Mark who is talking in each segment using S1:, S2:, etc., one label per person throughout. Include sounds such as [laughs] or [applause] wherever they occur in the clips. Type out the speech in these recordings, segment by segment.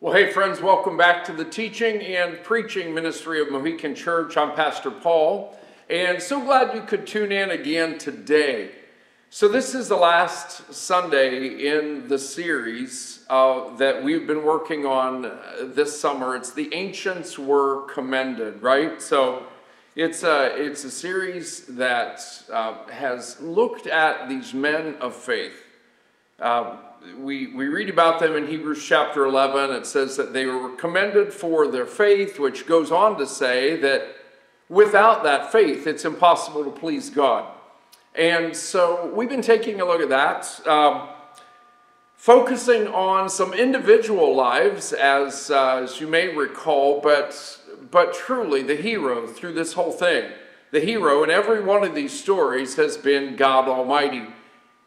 S1: Well, hey, friends, welcome back to the teaching and preaching ministry of Mohican Church. I'm Pastor Paul, and so glad you could tune in again today. So, this is the last Sunday in the series uh, that we've been working on this summer. It's The Ancients Were Commended, right? So, it's a, it's a series that uh, has looked at these men of faith. Uh, we, we read about them in Hebrews chapter 11. It says that they were commended for their faith, which goes on to say that without that faith, it's impossible to please God. And so we've been taking a look at that, um, focusing on some individual lives, as, uh, as you may recall, but, but truly the hero through this whole thing. The hero in every one of these stories has been God Almighty.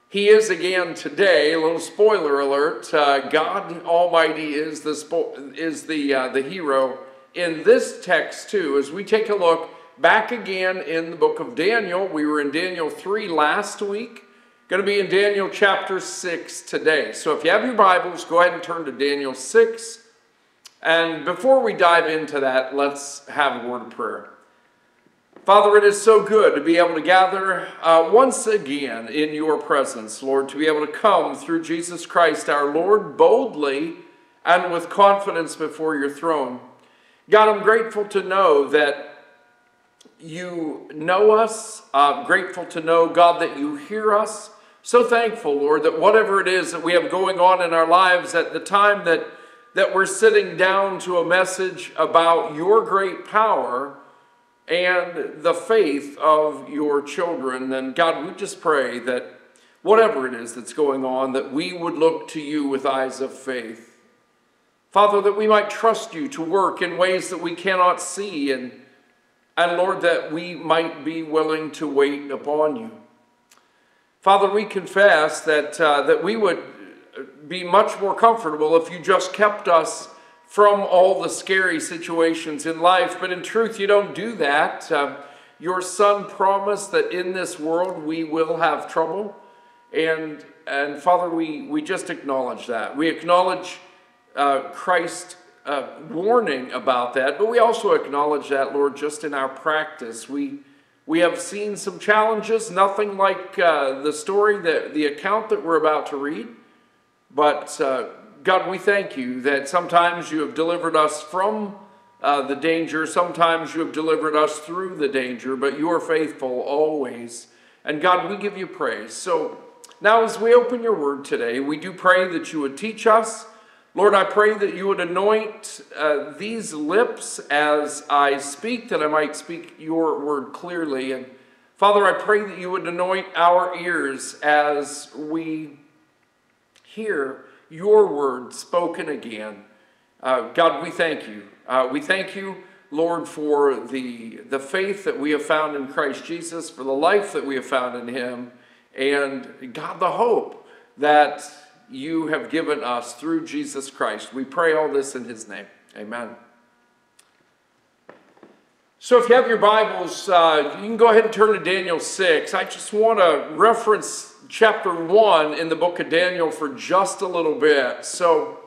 S1: He is again today. A little spoiler alert: uh, God Almighty is the spo- is the uh, the hero in this text too. As we take a look back again in the book of Daniel, we were in Daniel three last week. Going to be in Daniel chapter six today. So if you have your Bibles, go ahead and turn to Daniel six. And before we dive into that, let's have a word of prayer. Father, it is so good to be able to gather uh, once again in your presence, Lord, to be able to come through Jesus Christ our Lord boldly and with confidence before your throne. God, I'm grateful to know that you know us, I'm grateful to know, God, that you hear us. So thankful, Lord, that whatever it is that we have going on in our lives at the time that, that we're sitting down to a message about your great power and the faith of your children. And God, we just pray that whatever it is that's going on, that we would look to you with eyes of faith. Father, that we might trust you to work in ways that we cannot see, and, and Lord, that we might be willing to wait upon you. Father, we confess that, uh, that we would be much more comfortable if you just kept us from all the scary situations in life. But in truth, you don't do that. Uh, your son promised that in this world we will have trouble. And, and Father, we, we just acknowledge that. We acknowledge uh, Christ's uh, warning about that, but we also acknowledge that, Lord, just in our practice. We, we have seen some challenges, nothing like uh, the story, that, the account that we're about to read, but uh, God, we thank you that sometimes you have delivered us from uh, the danger, sometimes you have delivered us through the danger, but you are faithful always. And God, we give you praise. So now, as we open your word today, we do pray that you would teach us. Lord, I pray that you would anoint uh, these lips as I speak, that I might speak your word clearly. And Father, I pray that you would anoint our ears as we hear your word spoken again. Uh, God, we thank you. Uh, we thank you, Lord, for the, the faith that we have found in Christ Jesus, for the life that we have found in him, and God, the hope that you have given us through Jesus Christ. We pray all this in his name. Amen. So, if you have your Bibles, uh, you can go ahead and turn to Daniel 6. I just want to reference chapter 1 in the book of Daniel for just a little bit. So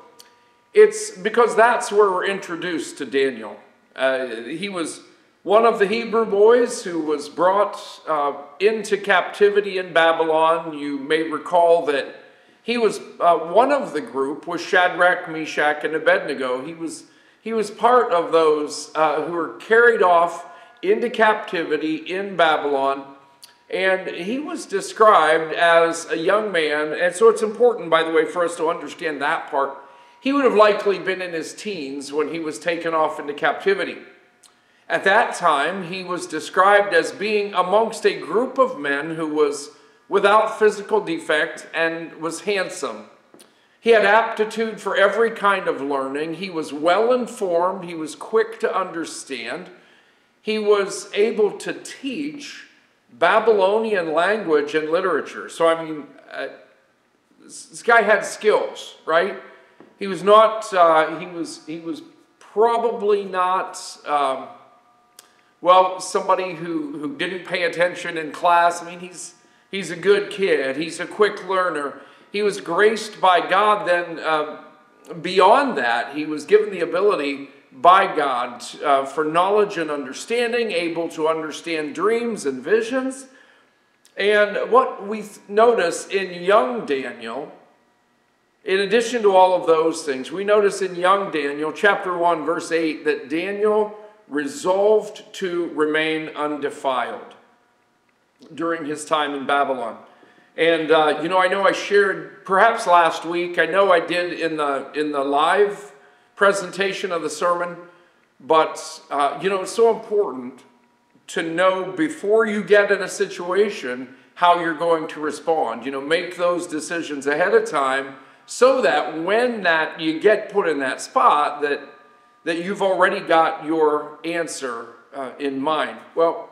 S1: it's because that's where we're introduced to Daniel. Uh, he was one of the Hebrew boys who was brought uh, into captivity in Babylon. You may recall that he was uh, one of the group was Shadrach, Meshach, and Abednego. He was he was part of those uh, who were carried off into captivity in Babylon and he was described as a young man, and so it's important, by the way, for us to understand that part. He would have likely been in his teens when he was taken off into captivity. At that time, he was described as being amongst a group of men who was without physical defect and was handsome. He had aptitude for every kind of learning. He was well informed. He was quick to understand. He was able to teach Babylonian language and literature. So, I mean, uh, this guy had skills, right? He was not, uh, he, was, he was probably not, um, well, somebody who, who didn't pay attention in class. I mean, he's, he's a good kid, he's a quick learner. He was graced by God then um, beyond that, he was given the ability by God uh, for knowledge and understanding, able to understand dreams and visions. And what we notice in young Daniel, in addition to all of those things, we notice in young Daniel, chapter 1, verse 8, that Daniel resolved to remain undefiled during his time in Babylon. And uh, you know, I know I shared perhaps last week. I know I did in the in the live presentation of the sermon, but uh, you know, it's so important to know before you get in a situation how you're going to respond. You know, make those decisions ahead of time so that when that you get put in that spot that that you've already got your answer uh, in mind. Well,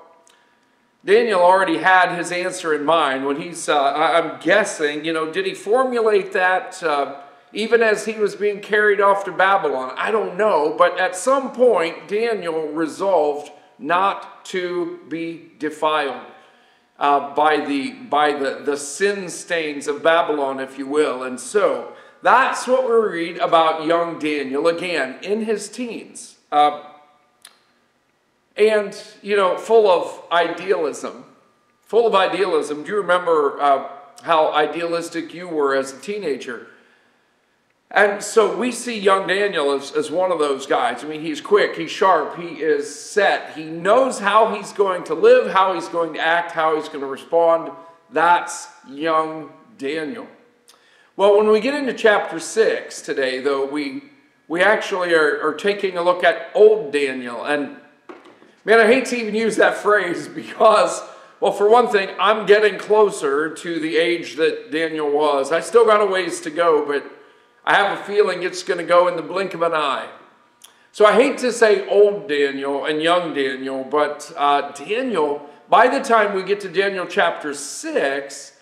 S1: Daniel already had his answer in mind when he's, uh, I'm guessing, you know, did he formulate that uh, even as he was being carried off to Babylon? I don't know, but at some point, Daniel resolved not to be defiled uh, by, the, by the, the sin stains of Babylon, if you will. And so that's what we read about young Daniel, again, in his teens. Uh, and, you know, full of idealism. Full of idealism. Do you remember uh, how idealistic you were as a teenager? And so we see young Daniel as, as one of those guys. I mean, he's quick, he's sharp, he is set. He knows how he's going to live, how he's going to act, how he's going to respond. That's young Daniel. Well, when we get into chapter 6 today, though, we, we actually are, are taking a look at old Daniel. And Man, I hate to even use that [laughs] phrase because, well, for one thing, I'm getting closer to the age that Daniel was. I still got a ways to go, but I have a feeling it's going to go in the blink of an eye. So I hate to say old Daniel and young Daniel, but uh, Daniel, by the time we get to Daniel chapter 6,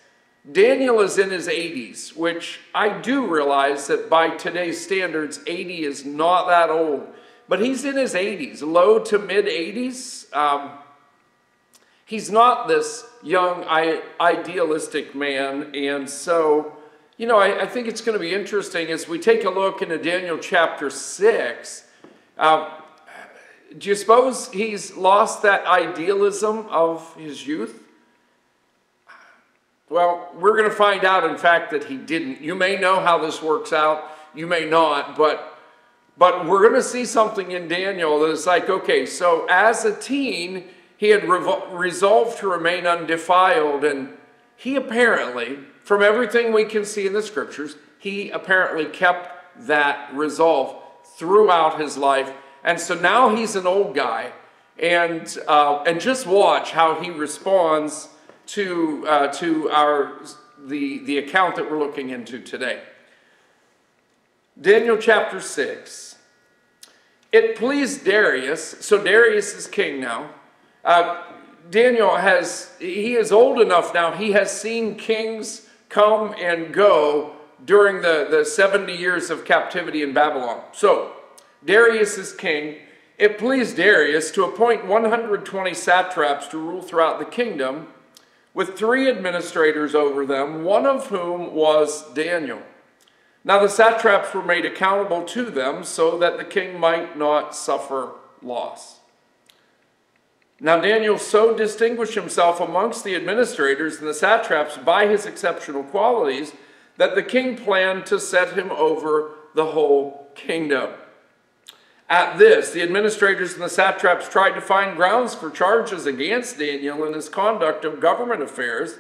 S1: Daniel is in his 80s, which I do realize that by today's standards, 80 is not that old. But he's in his 80s, low to mid 80s. Um, he's not this young, idealistic man. And so, you know, I, I think it's going to be interesting as we take a look into Daniel chapter 6. Um, do you suppose he's lost that idealism of his youth? Well, we're going to find out, in fact, that he didn't. You may know how this works out, you may not, but but we're going to see something in Daniel that is like, okay, so as a teen, he had resolved to remain undefiled, and he apparently, from everything we can see in the scriptures, he apparently kept that resolve throughout his life. And so now he's an old guy, and uh, and just watch how he responds to uh, to our the the account that we're looking into today. Daniel chapter 6. It pleased Darius, so Darius is king now. Uh, Daniel has, he is old enough now, he has seen kings come and go during the, the 70 years of captivity in Babylon. So, Darius is king. It pleased Darius to appoint 120 satraps to rule throughout the kingdom, with three administrators over them, one of whom was Daniel. Now the satraps were made accountable to them so that the king might not suffer loss. Now Daniel so distinguished himself amongst the administrators and the satraps by his exceptional qualities that the king planned to set him over the whole kingdom. At this, the administrators and the satraps tried to find grounds for charges against Daniel in his conduct of government affairs,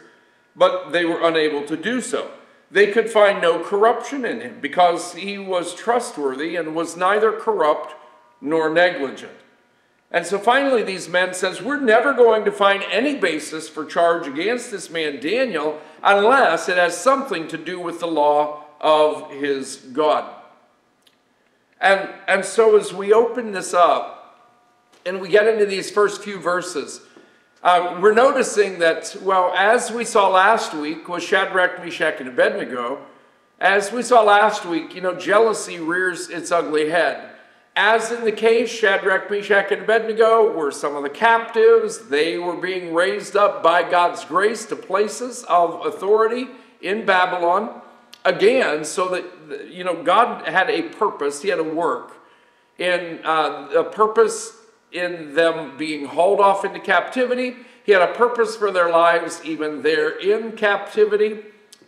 S1: but they were unable to do so. They could find no corruption in him because he was trustworthy and was neither corrupt nor negligent. And so finally these men says, we're never going to find any basis for charge against this man Daniel unless it has something to do with the law of his God. And, and so as we open this up and we get into these first few verses, uh, we're noticing that, well, as we saw last week with Shadrach, Meshach, and Abednego, as we saw last week, you know, jealousy rears its ugly head. As in the case, Shadrach, Meshach, and Abednego were some of the captives. They were being raised up by God's grace to places of authority in Babylon. again so that, you know, God had a purpose, He had a work. And uh, a purpose in them being hauled off into captivity. He had a purpose for their lives, even there in captivity.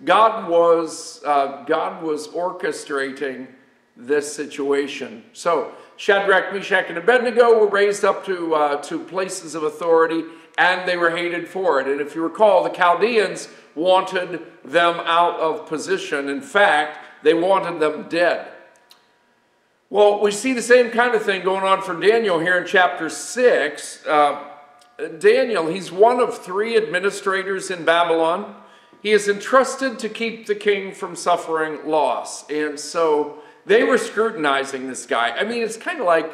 S1: God was, uh, God was orchestrating this situation. So Shadrach, Meshach, and Abednego were raised up to, uh, to places of authority, and they were hated for it. And if you recall, the Chaldeans wanted them out of position. In fact, they wanted them dead. Well, we see the same kind of thing going on for Daniel here in chapter 6. Uh, Daniel, he's one of three administrators in Babylon. He is entrusted to keep the king from suffering loss. And so they were scrutinizing this guy. I mean, it's kind of like,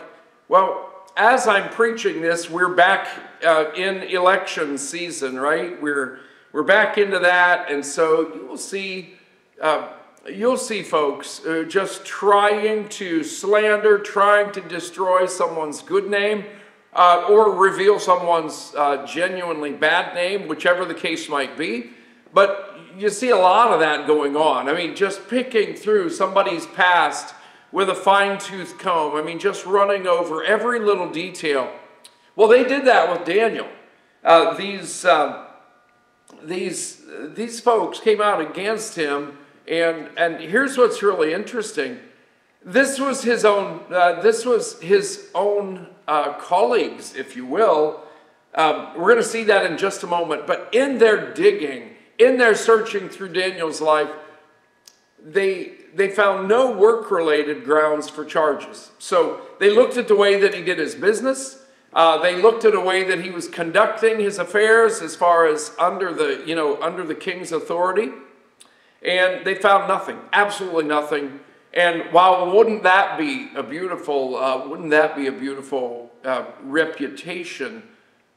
S1: well, as I'm preaching this, we're back uh, in election season, right? We're, we're back into that. And so you will see. Uh, you'll see folks uh, just trying to slander, trying to destroy someone's good name, uh, or reveal someone's uh, genuinely bad name, whichever the case might be. But you see a lot of that going on. I mean, just picking through somebody's past with a fine tooth comb. I mean, just running over every little detail. Well, they did that with Daniel. Uh, these, uh, these, these folks came out against him and, and here's what's really interesting. This was his own, uh, this was his own uh, colleagues, if you will. Um, we're going to see that in just a moment. But in their digging, in their searching through Daniel's life, they, they found no work related grounds for charges. So they looked at the way that he did his business. Uh, they looked at a way that he was conducting his affairs as far as under the, you know, under the king's authority and they found nothing, absolutely nothing. And while wouldn't that be a beautiful, uh, wouldn't that be a beautiful uh, reputation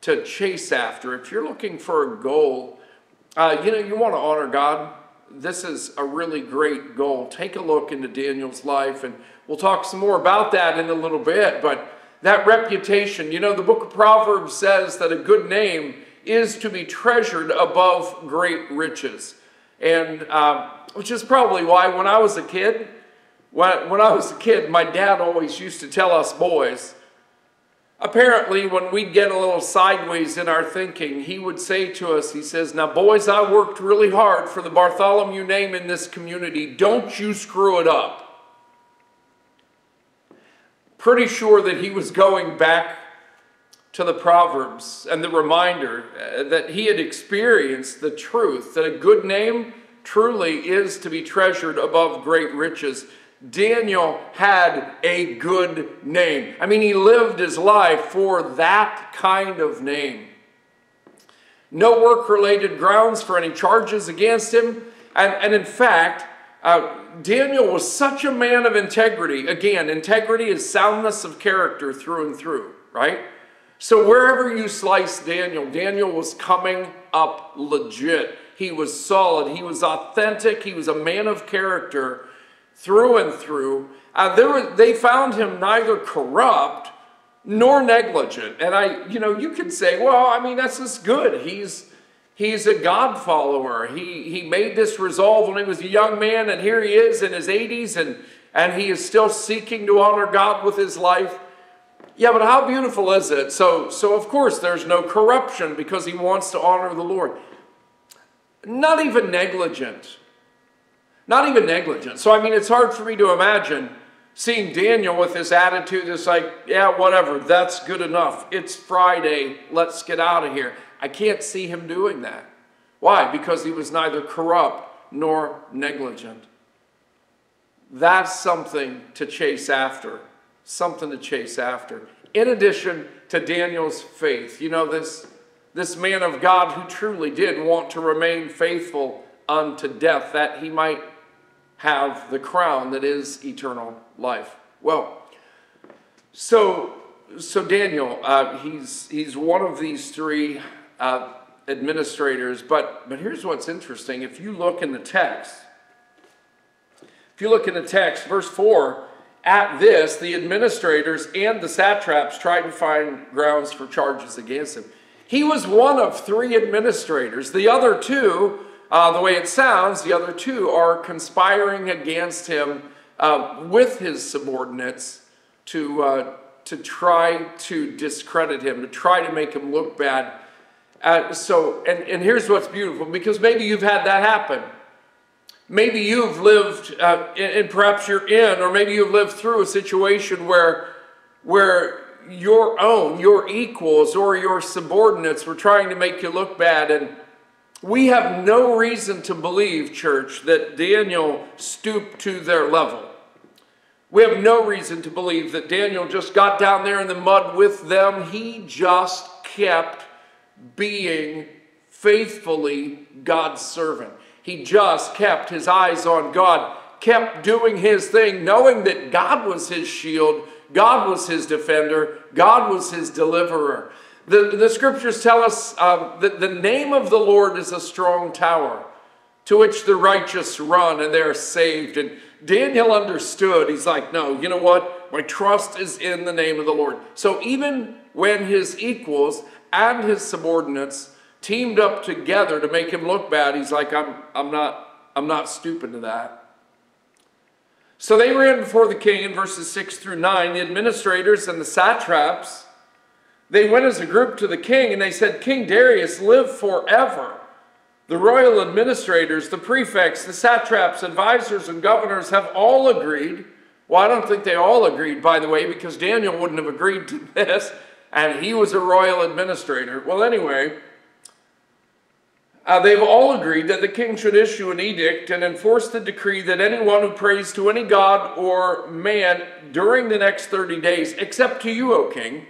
S1: to chase after? If you're looking for a goal, uh, you know, you want to honor God. This is a really great goal. Take a look into Daniel's life, and we'll talk some more about that in a little bit. But that reputation, you know, the book of Proverbs says that a good name is to be treasured above great riches. And uh, which is probably why when I was a kid, when, when I was a kid, my dad always used to tell us boys, apparently when we'd get a little sideways in our thinking, he would say to us, he says, now boys, I worked really hard for the Bartholomew name in this community. Don't you screw it up. Pretty sure that he was going back to the Proverbs and the reminder uh, that he had experienced the truth that a good name truly is to be treasured above great riches. Daniel had a good name. I mean, he lived his life for that kind of name. No work related grounds for any charges against him. And, and in fact, uh, Daniel was such a man of integrity. Again, integrity is soundness of character through and through, right? So wherever you slice Daniel, Daniel was coming up legit. He was solid. He was authentic. He was a man of character through and through. Uh, there were, they found him neither corrupt nor negligent. And I, you know, you could say, well, I mean, that's just good. He's he's a God follower. He he made this resolve when he was a young man, and here he is in his 80s, and and he is still seeking to honor God with his life. Yeah, but how beautiful is it? So, so of course, there's no corruption because he wants to honor the Lord. Not even negligent. Not even negligent. So, I mean, it's hard for me to imagine seeing Daniel with this attitude It's like, yeah, whatever, that's good enough. It's Friday, let's get out of here. I can't see him doing that. Why? Because he was neither corrupt nor negligent. That's something to chase after something to chase after. In addition to Daniel's faith, you know, this, this man of God who truly did want to remain faithful unto death, that he might have the crown that is eternal life. Well, so so Daniel, uh, he's he's one of these three uh, administrators. But but here's what's interesting: if you look in the text, if you look in the text, verse four at this, the administrators and the satraps tried to find grounds for charges against him. He was one of three administrators. The other two uh, the way it sounds, the other two are conspiring against him uh, with his subordinates to, uh, to try to discredit him, to try to make him look bad. Uh, so, and, and here's what's beautiful because maybe you've had that happen. Maybe you've lived, uh, and perhaps you're in, or maybe you've lived through a situation where, where your own, your equals, or your subordinates were trying to make you look bad. And we have no reason to believe, church, that Daniel stooped to their level. We have no reason to believe that Daniel just got down there in the mud with them. He just kept being faithfully God's servant. He just kept his eyes on God, kept doing his thing, knowing that God was his shield, God was his defender, God was his deliverer. The, the scriptures tell us um, that the name of the Lord is a strong tower to which the righteous run and they're saved. And Daniel understood. He's like, no, you know what? My trust is in the name of the Lord. So even when his equals and his subordinates teamed up together to make him look bad, he's like, I'm, I'm, not, I'm not stupid to that. So they ran before the king in verses 6 through 9. The administrators and the satraps, they went as a group to the king and they said, King Darius, live forever. The royal administrators, the prefects, the satraps, advisors, and governors have all agreed. Well, I don't think they all agreed, by the way, because Daniel wouldn't have agreed to [laughs] this, and he was a royal administrator. Well, anyway, uh, they've all agreed that the king should issue an edict and enforce the decree that anyone who prays to any god or man during the next 30 days, except to you, O king,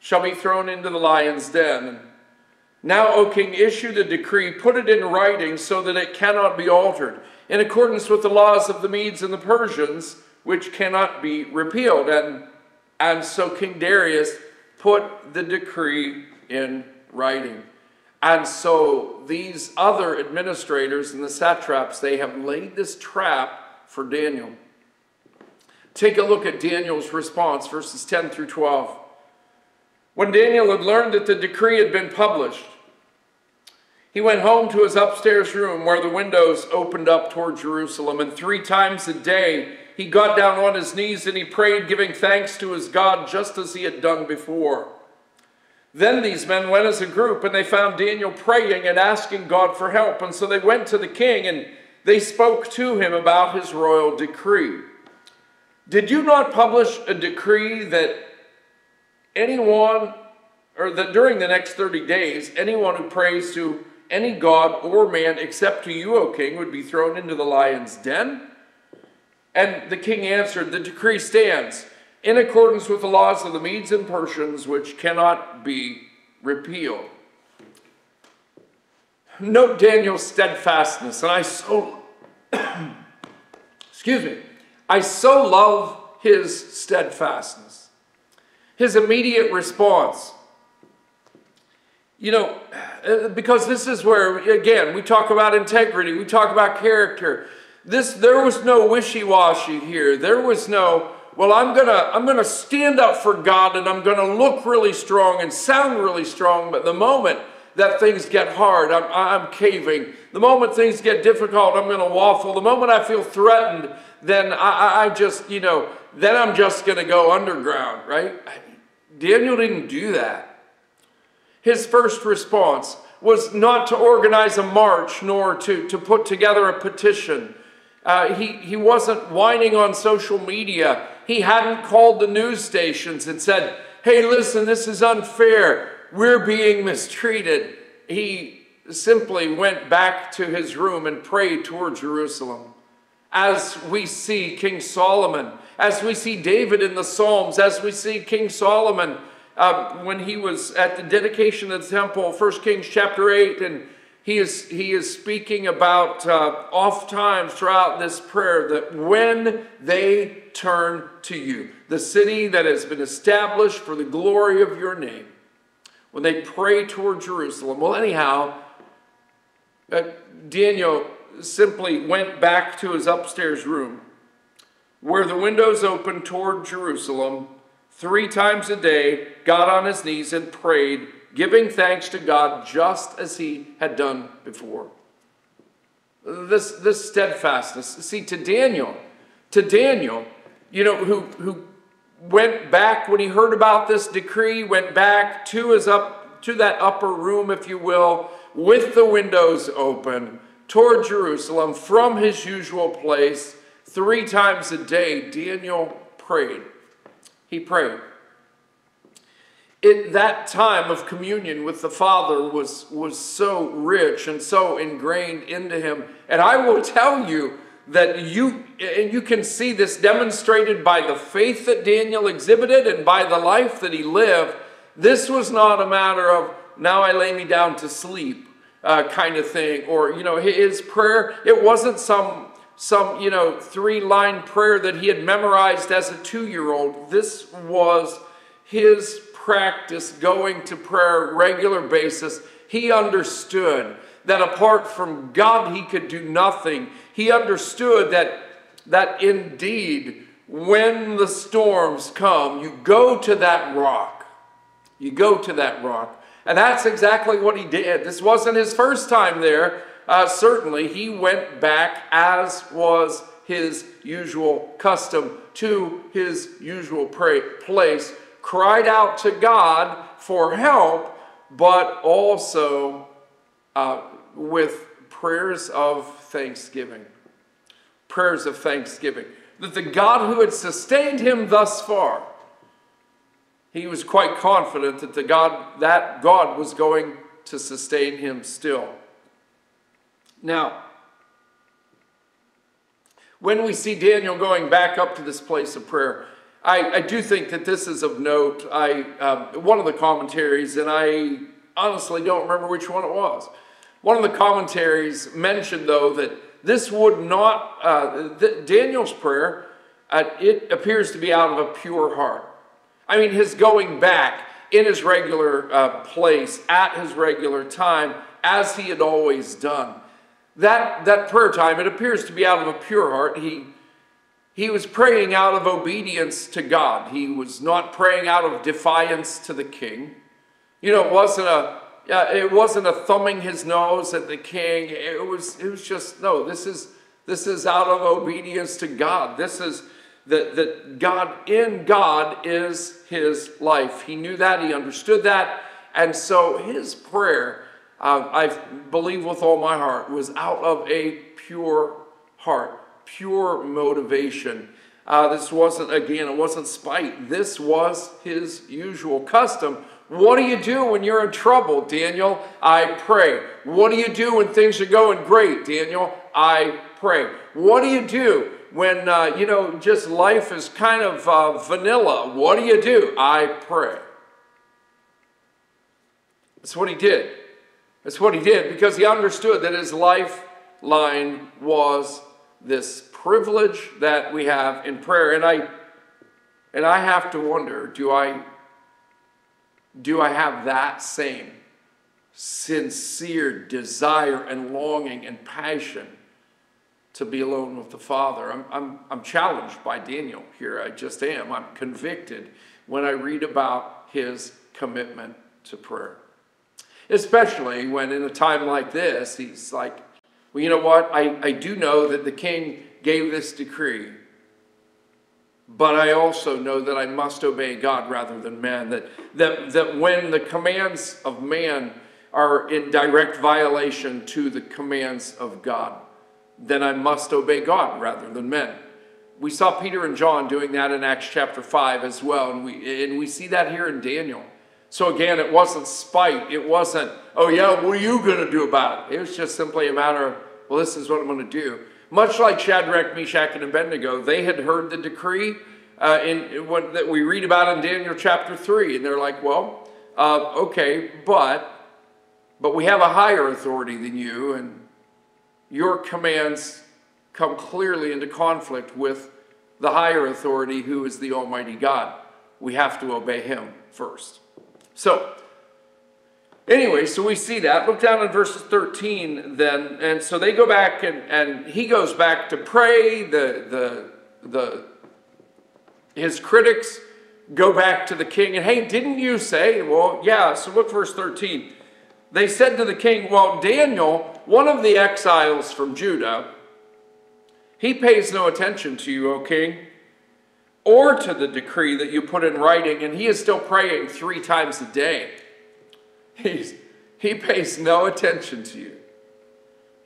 S1: shall be thrown into the lion's den. Now, O king, issue the decree, put it in writing so that it cannot be altered, in accordance with the laws of the Medes and the Persians, which cannot be repealed. And, and so King Darius put the decree in writing. And so these other administrators and the satraps, they have laid this trap for Daniel. Take a look at Daniel's response, verses 10 through 12. When Daniel had learned that the decree had been published, he went home to his upstairs room where the windows opened up toward Jerusalem, and three times a day he got down on his knees and he prayed, giving thanks to his God just as he had done before. Then these men went as a group and they found Daniel praying and asking God for help. And so they went to the king and they spoke to him about his royal decree. Did you not publish a decree that anyone, or that during the next 30 days, anyone who prays to any god or man except to you, O king, would be thrown into the lion's den? And the king answered, The decree stands in accordance with the laws of the Medes and Persians, which cannot be repealed. Note Daniel's steadfastness, and I so, [coughs] excuse me, I so love his steadfastness. His immediate response. You know, uh, because this is where, again, we talk about integrity, we talk about character. This, there was no wishy-washy here. There was no, well, I'm gonna, I'm gonna stand up for God and I'm gonna look really strong and sound really strong, but the moment that things get hard, I'm, I'm caving. The moment things get difficult, I'm gonna waffle. The moment I feel threatened, then I, I just, you know, then I'm just gonna go underground, right? Daniel didn't do that. His first response was not to organize a march nor to, to put together a petition. Uh, he, he wasn't whining on social media. He hadn't called the news stations and said, hey, listen, this is unfair. We're being mistreated. He simply went back to his room and prayed toward Jerusalem. As we see King Solomon, as we see David in the Psalms, as we see King Solomon uh, when he was at the dedication of the temple, 1 Kings chapter 8, and he is, he is speaking about uh, oft times throughout this prayer that when they turn to you, the city that has been established for the glory of your name, when they pray toward Jerusalem. Well, anyhow, uh, Daniel simply went back to his upstairs room where the windows opened toward Jerusalem three times a day, got on his knees and prayed, giving thanks to God just as he had done before. this, this steadfastness. See, to Daniel, to Daniel, you know, who, who went back when he heard about this decree, went back to his up to that upper room, if you will, with the windows open toward Jerusalem from his usual place three times a day. Daniel prayed. He prayed. It, that time of communion with the Father was, was so rich and so ingrained into him. And I will tell you that you, and you can see this demonstrated by the faith that Daniel exhibited and by the life that he lived. This was not a matter of, now I lay me down to sleep uh, kind of thing. Or, you know, his prayer, it wasn't some, some you know, three line prayer that he had memorized as a two year old. This was his practice going to prayer regular basis, he understood that apart from God he could do nothing. He understood that, that indeed when the storms come, you go to that rock. You go to that rock. And that's exactly what he did. This wasn't his first time there. Uh, certainly, he went back as was his usual custom to his usual pray, place cried out to God for help, but also uh, with prayers of thanksgiving. Prayers of thanksgiving. That the God who had sustained him thus far, he was quite confident that the God that God was going to sustain him still. Now, when we see Daniel going back up to this place of prayer, I, I do think that this is of note. I um, one of the commentaries, and I honestly don't remember which one it was. One of the commentaries mentioned, though, that this would not, uh, Daniel's prayer, uh, it appears to be out of a pure heart. I mean, his going back in his regular uh, place, at his regular time, as he had always done. That, that prayer time, it appears to be out of a pure heart. He he was praying out of obedience to God. He was not praying out of defiance to the king. You know, it wasn't a it wasn't a thumbing his nose at the king. It was it was just no, this is this is out of obedience to God. This is that that God in God is his life. He knew that, he understood that, and so his prayer, uh, I believe with all my heart, was out of a pure heart pure motivation. Uh, this wasn't, again, it wasn't spite. This was his usual custom. What do you do when you're in trouble, Daniel? I pray. What do you do when things are going great, Daniel? I pray. What do you do when, uh, you know, just life is kind of uh, vanilla? What do you do? I pray. That's what he did. That's what he did because he understood that his lifeline was this privilege that we have in prayer. And I and I have to wonder, do I do I have that same sincere desire and longing and passion to be alone with the Father? I'm, I'm, I'm challenged by Daniel here. I just am. I'm convicted when I read about his commitment to prayer. Especially when in a time like this, he's like, well, you know what? I, I do know that the king gave this decree, but I also know that I must obey God rather than man. That, that, that when the commands of man are in direct violation to the commands of God, then I must obey God rather than men. We saw Peter and John doing that in Acts chapter 5 as well, and we, and we see that here in Daniel. So again, it wasn't spite. It wasn't, oh yeah, what are you going to do about it? It was just simply a matter of, well, this is what I'm going to do. Much like Shadrach, Meshach, and Abednego, they had heard the decree uh, in, what, that we read about in Daniel chapter 3, and they're like, well, uh, okay, but, but we have a higher authority than you, and your commands come clearly into conflict with the higher authority who is the Almighty God. We have to obey him first. So, anyway, so we see that. Look down in verses 13 then. And so they go back and, and he goes back to pray. The, the, the, his critics go back to the king and, hey, didn't you say? Well, yeah. So look verse 13. They said to the king, well, Daniel one of the exiles from Judah, he pays no attention to you, O king, or to the decree that you put in writing, and he is still praying three times a day. He's, he pays no attention to you.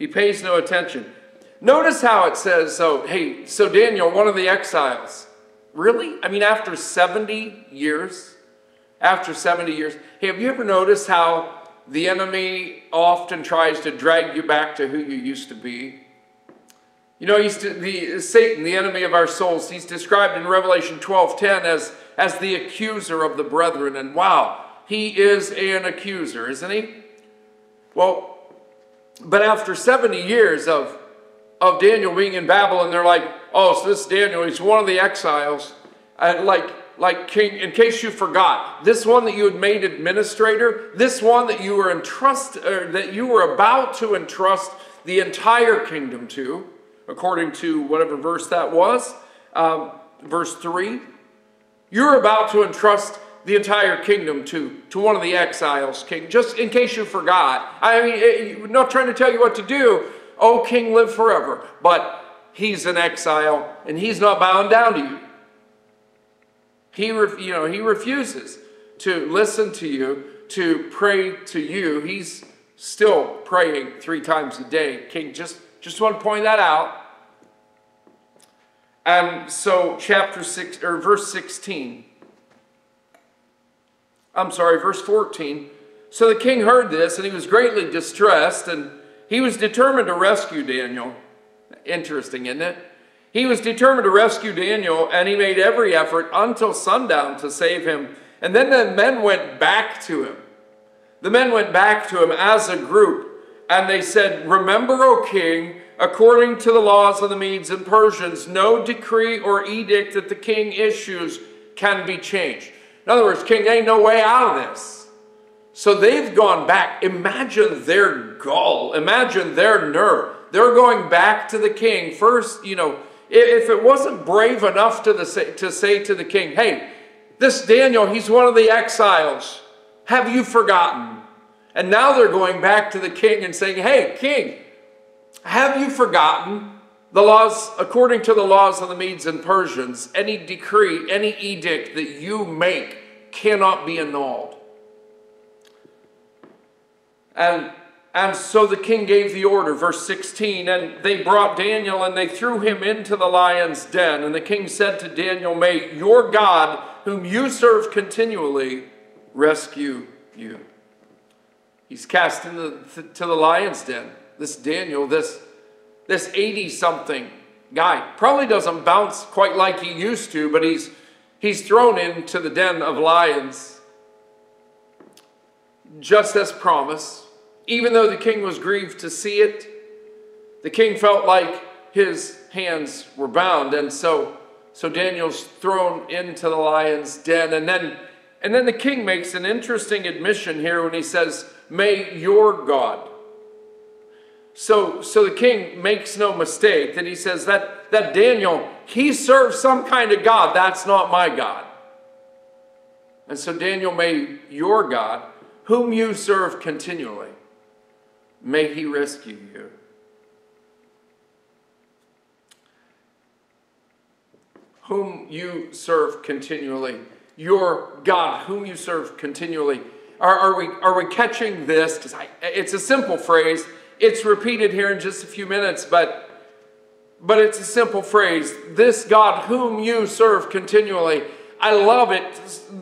S1: He pays no attention. Notice how it says, so, hey, so Daniel, one of the exiles, really? I mean, after 70 years, after 70 years, hey, have you ever noticed how the enemy often tries to drag you back to who you used to be? You know, he's the Satan, the enemy of our souls. He's described in Revelation 12:10 as as the accuser of the brethren. And wow, he is an accuser, isn't he? Well, but after 70 years of of Daniel being in Babylon, they're like, oh, so this Daniel, he's one of the exiles. And like, like king, in case you forgot, this one that you had made administrator, this one that you were entrust, er, that you were about to entrust the entire kingdom to, according to whatever verse that was, um, verse 3. You're about to entrust the entire kingdom to, to one of the exiles, king, just in case you forgot. I mean, it, not trying to tell you what to do. Oh, king, live forever. But he's an exile, and he's not bowing down to you. He, you know, he refuses to listen to you, to pray to you. He's still praying three times a day. King, just, just want to point that out. And so chapter 6 or verse 16. I'm sorry, verse 14. So the king heard this and he was greatly distressed and he was determined to rescue Daniel. Interesting, isn't it? He was determined to rescue Daniel and he made every effort until sundown to save him. And then the men went back to him. The men went back to him as a group and they said, Remember, O king, according to the laws of the Medes and Persians, no decree or edict that the king issues can be changed. In other words, king, ain't no way out of this. So they've gone back. Imagine their gall. Imagine their nerve. They're going back to the king. First, you know, if it wasn't brave enough to, the, to say to the king, hey, this Daniel, he's one of the exiles. Have you forgotten? And now they're going back to the king and saying, hey, king, have you forgotten the laws, according to the laws of the Medes and Persians, any decree, any edict that you make cannot be annulled? And, and so the king gave the order, verse 16, and they brought Daniel and they threw him into the lion's den. And the king said to Daniel, May your God, whom you serve continually, rescue you. He's cast into the, to the lion's den this Daniel, this, this 80 something guy, probably doesn't bounce quite like he used to, but he's, he's thrown into the den of lions just as promised. Even though the king was grieved to see it, the king felt like his hands were bound. And so, so Daniel's thrown into the lion's den. And then, and then the king makes an interesting admission here when he says, May your God so, so the king makes no mistake that he says that, that Daniel, he serves some kind of God. That's not my God. And so Daniel, may your God, whom you serve continually, may he rescue you. Whom you serve continually. Your God, whom you serve continually. Are, are, we, are we catching this? Because it's a simple phrase. It's repeated here in just a few minutes, but, but it's a simple phrase. This God whom you serve continually. I love it.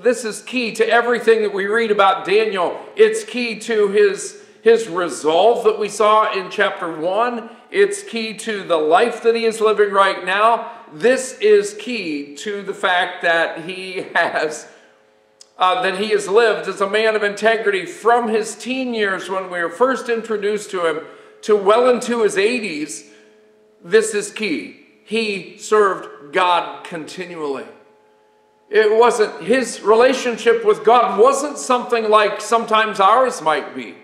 S1: This is key to everything that we read about Daniel. It's key to his, his resolve that we saw in chapter 1. It's key to the life that he is living right now. This is key to the fact that he [laughs] has uh, that he has lived as a man of integrity from his teen years when we were first introduced to him to well into his 80s. This is key. He served God continually. It wasn't, his relationship with God wasn't something like sometimes ours might be.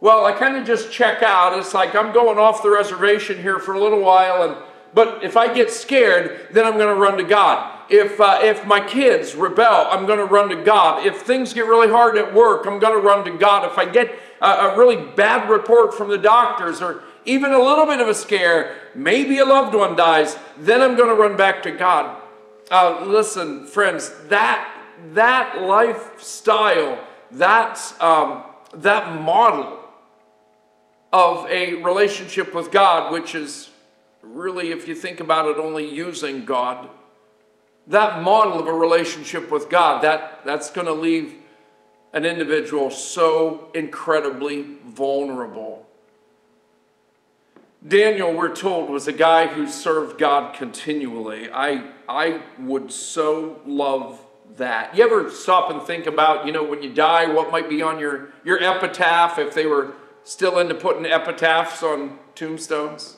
S1: Well, I kind of just check out. It's like I'm going off the reservation here for a little while, and but if I get scared, then I'm going to run to God. If, uh, if my kids rebel, I'm going to run to God. If things get really hard at work, I'm going to run to God. If I get a, a really bad report from the doctors or even a little bit of a scare, maybe a loved one dies, then I'm going to run back to God. Uh, listen, friends, that, that lifestyle, that, um, that model of a relationship with God, which is really, if you think about it, only using God, that model of a relationship with God, that, that's going to leave an individual so incredibly vulnerable. Daniel, we're told, was a guy who served God continually. I, I would so love that. You ever stop and think about, you know, when you die, what might be on your, your epitaph if they were still into putting epitaphs on tombstones?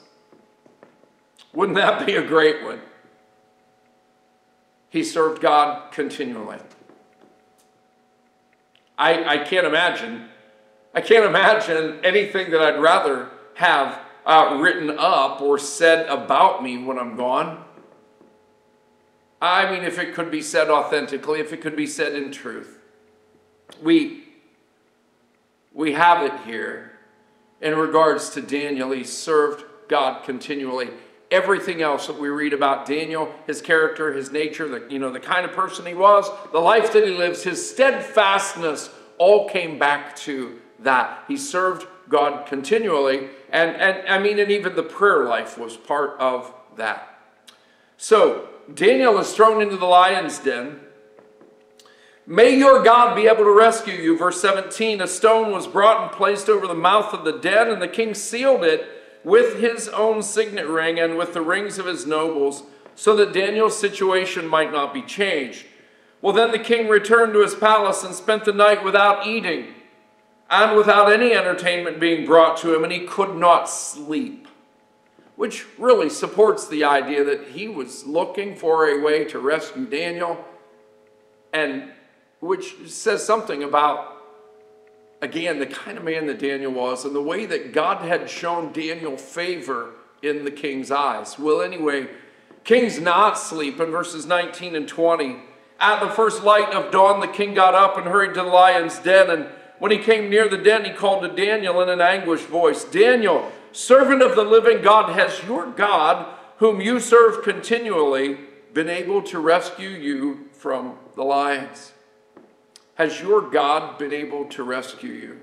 S1: Wouldn't that be a great one? He served God continually. I, I can't imagine. I can't imagine anything that I'd rather have uh, written up or said about me when I'm gone. I mean, if it could be said authentically, if it could be said in truth. We, we have it here in regards to Daniel. He served God continually. Everything else that we read about Daniel, his character, his nature, the, you know, the kind of person he was, the life that he lives, his steadfastness, all came back to that. He served God continually. And, and I mean, and even the prayer life was part of that. So Daniel is thrown into the lion's den. May your God be able to rescue you. Verse 17 A stone was brought and placed over the mouth of the den, and the king sealed it with his own signet ring and with the rings of his nobles, so that Daniel's situation might not be changed. Well, then the king returned to his palace and spent the night without eating and without any entertainment being brought to him, and he could not sleep. Which really supports the idea that he was looking for a way to rescue Daniel, and which says something about, again, the kind of man that Daniel was and the way that God had shown Daniel favor in the king's eyes. Well, anyway, king's not sleeping, verses 19 and 20. At the first light of dawn, the king got up and hurried to the lion's den, and when he came near the den, he called to Daniel in an anguished voice Daniel, servant of the living God, has your God, whom you serve continually, been able to rescue you from the lions? Has your God been able to rescue you?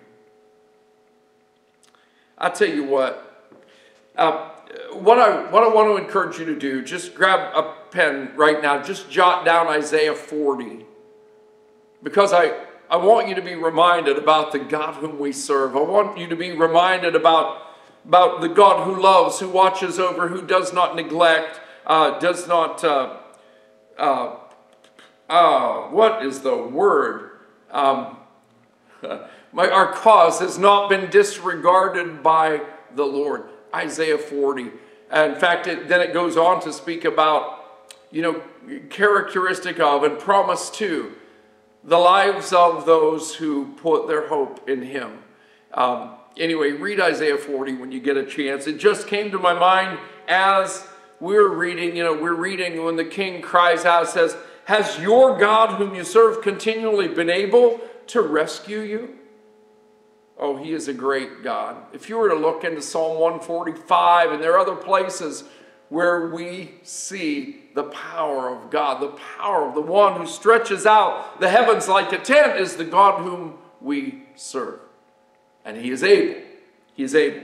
S1: I tell you what, uh, what I what I want to encourage you to do, just grab a pen right now, just jot down Isaiah 40. Because I I want you to be reminded about the God whom we serve. I want you to be reminded about, about the God who loves, who watches over, who does not neglect, uh, does not, uh, uh, uh what is the word? Um, [laughs] my, our cause has not been disregarded by the Lord. Isaiah 40. in fact, it, then it goes on to speak about, you know, characteristic of and promise to the lives of those who put their hope in him. Um, anyway, read Isaiah 40 when you get a chance. It just came to my mind as we're reading, you know, we're reading when the king cries out, says, Has your God, whom you serve continually, been able to rescue you? Oh, he is a great God. If you were to look into Psalm 145, and there are other places where we see the power of God, the power of the one who stretches out the heavens like a tent is the God whom we serve. And he is able. He is able.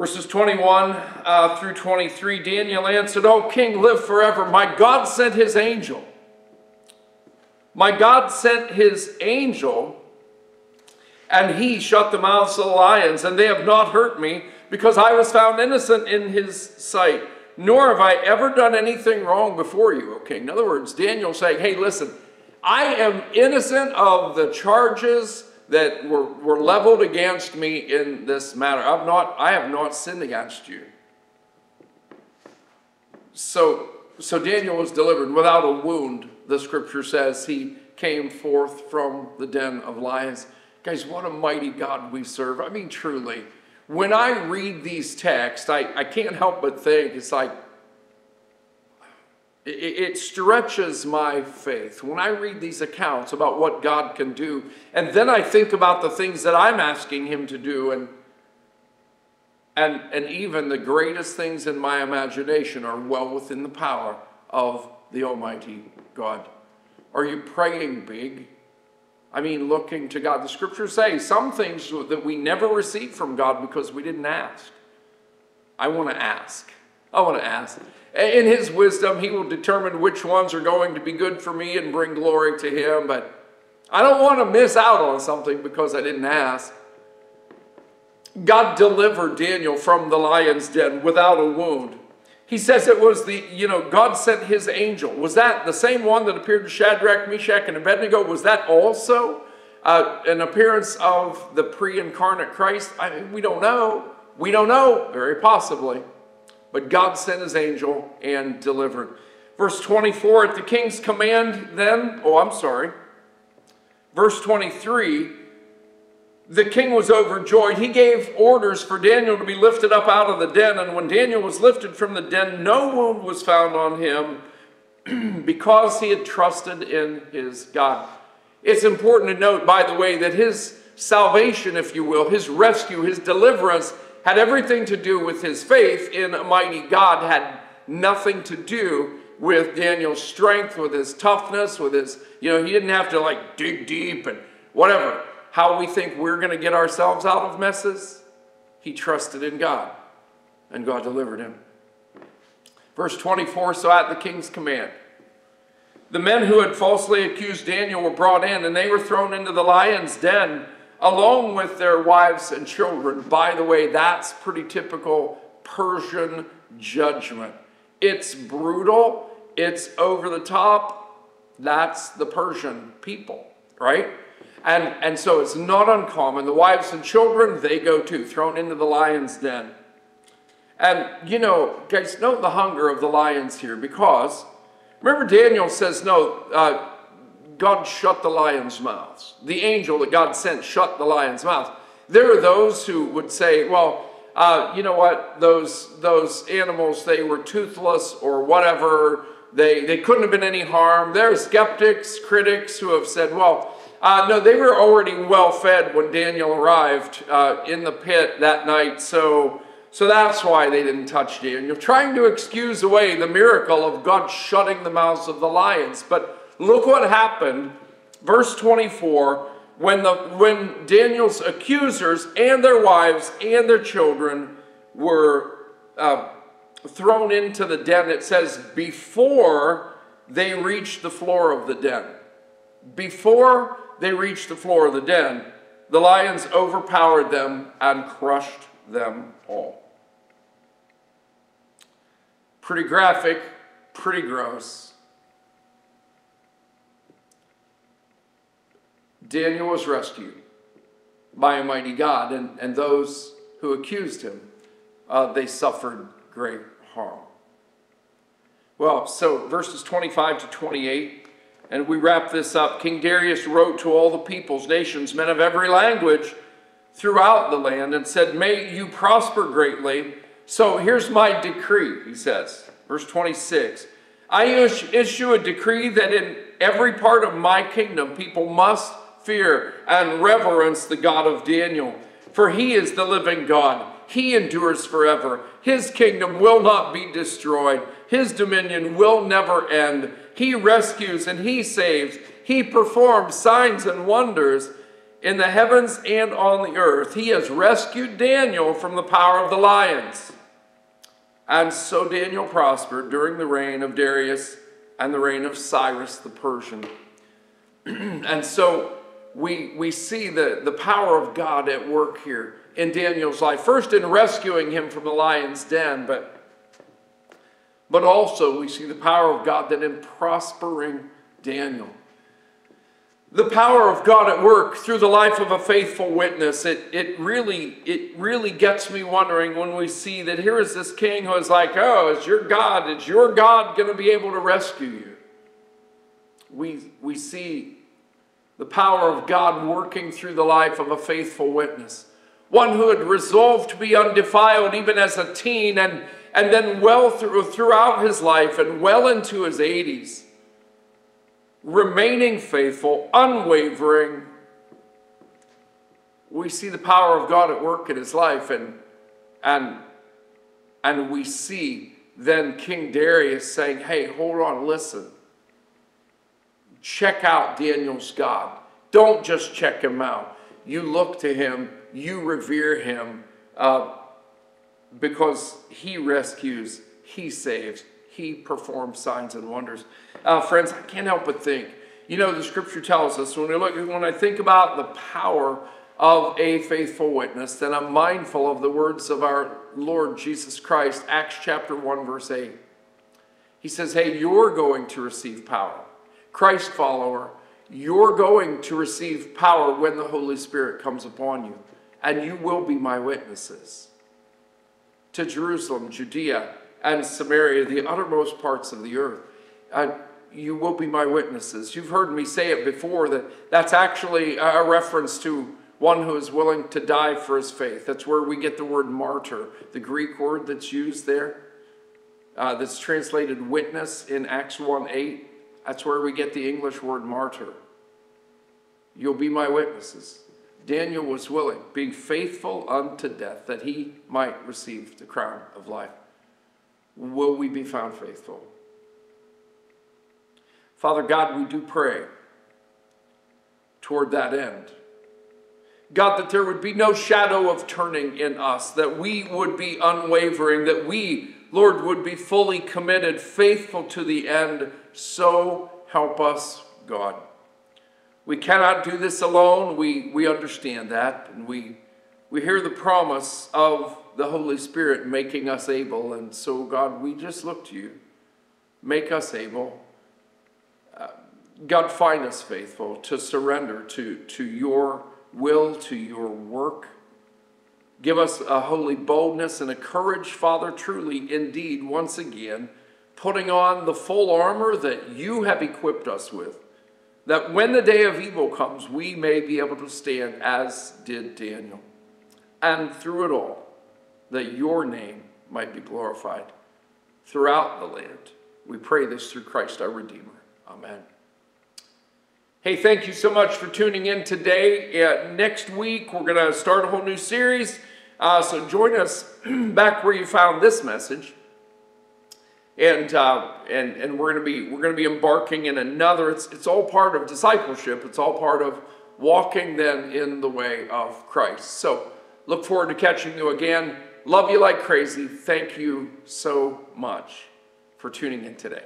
S1: Verses 21 uh, through 23 Daniel answered, O king, live forever. My God sent his angel. My God sent his angel, and he shut the mouths of the lions, and they have not hurt me because I was found innocent in his sight, nor have I ever done anything wrong before you, okay? In other words, Daniel saying, hey, listen, I am innocent of the charges that were, were leveled against me in this matter. I've not, I have not sinned against you. So, so Daniel was delivered without a wound, the scripture says. He came forth from the den of lions. Guys, what a mighty God we serve. I mean, truly when I read these texts, I, I can't help but think it's like, It stretches my faith. When I read these accounts about what God can do, and then I think about the things that I'm asking Him to do, and, and, and even the greatest things in my imagination are well within the power of the Almighty God. Are you praying big? I mean, looking to God. The scriptures say some things that we never receive from God because we didn't ask. I want to ask. I want to ask. In His wisdom, He will determine which ones are going to be good for me and bring glory to Him. But I don't want to miss out on something because I didn't ask. God delivered Daniel from the lion's den without a wound. He says it was the, you know, God sent his angel. Was that the same one that appeared to Shadrach, Meshach, and Abednego? Was that also uh, an appearance of the pre incarnate Christ? I mean, we don't know. We don't know, very possibly. But God sent his angel and delivered. Verse 24, at the king's command, then, oh, I'm sorry. Verse 23, the king was overjoyed. He gave orders for Daniel to be lifted up out of the den. And when Daniel was lifted from the den, no wound was found on him [clears throat] because he had trusted in his God. It's important to note, by the way, that his salvation, if you will, his rescue, his deliverance, had everything to do with his faith in a mighty God, had nothing to do with Daniel's strength, with his toughness, with his, you know, he didn't have to like dig deep and whatever. How we think we're going to get ourselves out of messes, he trusted in God, and God delivered him. Verse 24 So at the king's command, the men who had falsely accused Daniel were brought in, and they were thrown into the lion's den along with their wives and children. By the way, that's pretty typical Persian judgment. It's brutal, it's over the top. That's the Persian people, right? And, and so it's not uncommon. The wives and children, they go too, thrown into the lion's den. And, you know, guys, note the hunger of the lions here because, remember Daniel says, no, uh, God shut the lions' mouths. The angel that God sent shut the lions' mouths. There are those who would say, well, uh, you know what, those, those animals, they were toothless or whatever. They, they couldn't have been any harm. There are skeptics, critics who have said, well, uh, no, they were already well fed when Daniel arrived uh, in the pit that night, so, so that's why they didn't touch Daniel, You're trying to excuse away the miracle of God shutting the mouths of the lions. But look what happened, verse 24, when, the, when Daniel's accusers and their wives and their children were uh, thrown into the den, it says, before they reached the floor of the den. Before they reached the floor of the den, the lions overpowered them and crushed them all. Pretty graphic, pretty gross. Daniel was rescued by a mighty God, and, and those who accused him, uh, they suffered great harm. Well, so verses 25 to 28 and we wrap this up. King Darius wrote to all the peoples, nations, men of every language throughout the land and said, May you prosper greatly. So here's my decree, he says. Verse 26 I issue a decree that in every part of my kingdom people must fear and reverence the God of Daniel, for he is the living God. He endures forever. His kingdom will not be destroyed. His dominion will never end. He rescues and He saves. He performs signs and wonders in the heavens and on the earth. He has rescued Daniel from the power of the lions. And so Daniel prospered during the reign of Darius and the reign of Cyrus the Persian. [clears throat] and so we, we see the, the power of God at work here in Daniel's life. First, in rescuing him from the lion's den, but but also we see the power of God that in prospering Daniel. The power of God at work through the life of a faithful witness, it, it, really, it really gets me wondering when we see that here is this king who is like, oh, is your God, is your God going to be able to rescue you? We, we see the power of God working through the life of a faithful witness. One who had resolved to be undefiled even as a teen and and then well through, throughout his life and well into his 80s, remaining faithful, unwavering. We see the power of God at work in his life, and, and, and we see then King Darius saying, Hey, hold on, listen. Check out Daniel's God. Don't just check him out. You look to him, you revere him uh, because he rescues, he saves, he performs signs and wonders. Uh, friends, I can't help but think, you know, the scripture tells us when we look, when I think about the power of a faithful witness, then I'm mindful of the words of our Lord Jesus Christ, Acts chapter 1, verse 8. He says, Hey, you're going to receive power. Christ follower, you're going to receive power when the Holy Spirit comes upon you, and you will be my witnesses. To Jerusalem, Judea, and Samaria, the uttermost parts of the earth. And you will be my witnesses. You've heard me say it before that that's actually a reference to one who is willing to die for his faith. That's where we get the word martyr, the Greek word that's used there, uh, that's translated witness in Acts 1 8. That's where we get the English word martyr. You'll be my witnesses. Daniel was willing, being faithful unto death, that he might receive the crown of life. Will we be found faithful? Father God, we do pray toward that end. God, that there would be no shadow of turning in us, that we would be unwavering, that we, Lord, would be fully committed, faithful to the end. So help us, God. We cannot do this alone. We, we understand that. And we, we hear the promise of the Holy Spirit making us able. And so, God, we just look to you. Make us able. Uh, God, find us faithful to surrender to, to your will, to your work. Give us a holy boldness and a courage, Father, truly, indeed, once again, putting on the full armor that you have equipped us with, that when the day of evil comes, we may be able to stand as did Daniel. And through it all, that your name might be glorified throughout the land. We pray this through Christ our Redeemer. Amen. Hey, thank you so much for tuning in today. Uh, next week, we're going to start a whole new series. Uh, so join us [clears throat] back where you found this message. And, uh, and, and we're going to be we're going to be embarking in another. It's, it's all part of discipleship. It's all part of walking then in the way of Christ. So look forward to catching you again. Love you like crazy. Thank you so much for tuning in today.